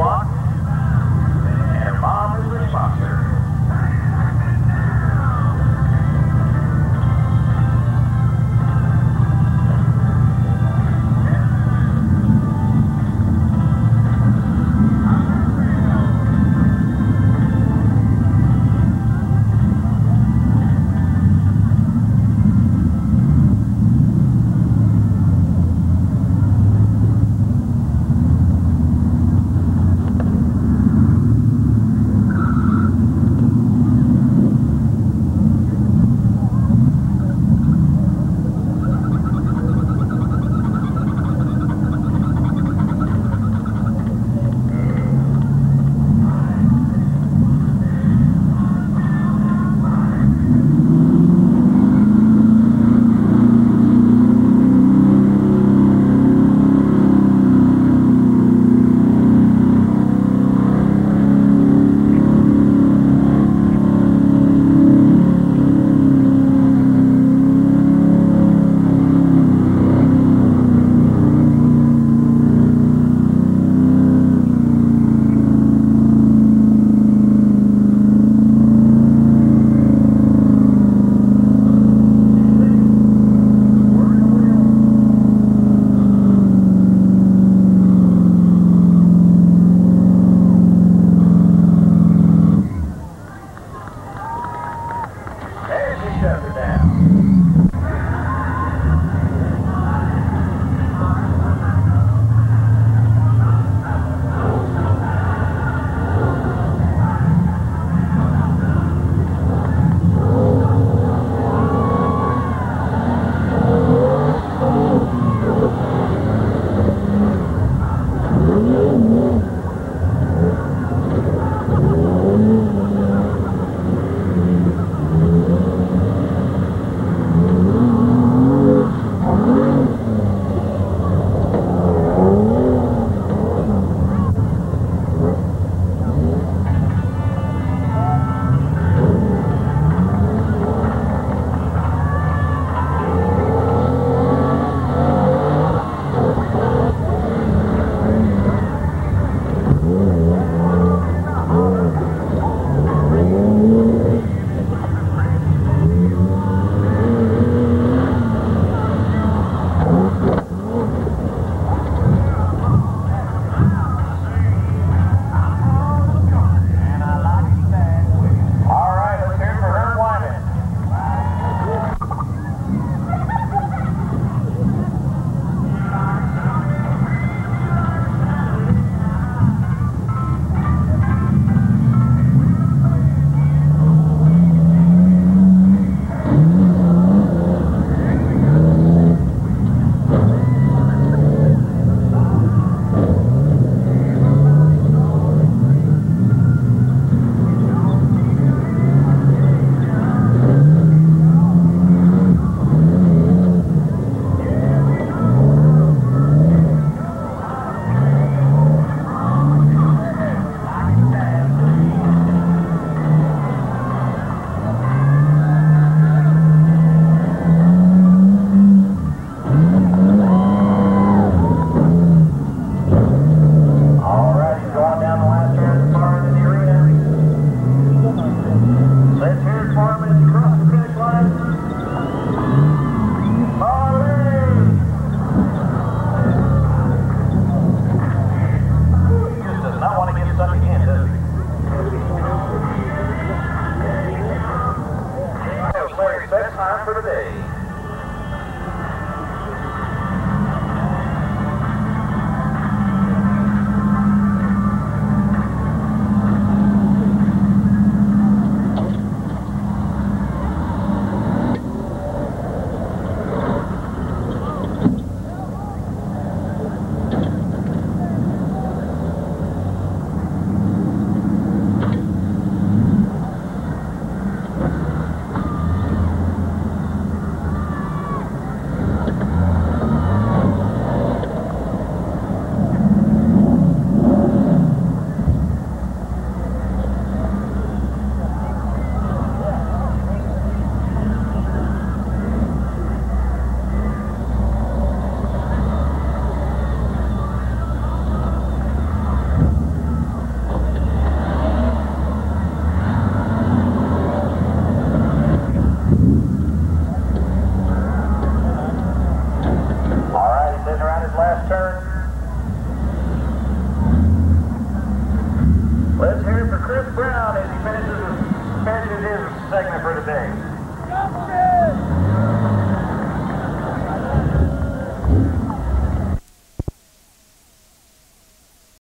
block, today. Last turn. Let's hear it for Chris Brown as he finishes his, finishes his segment for today.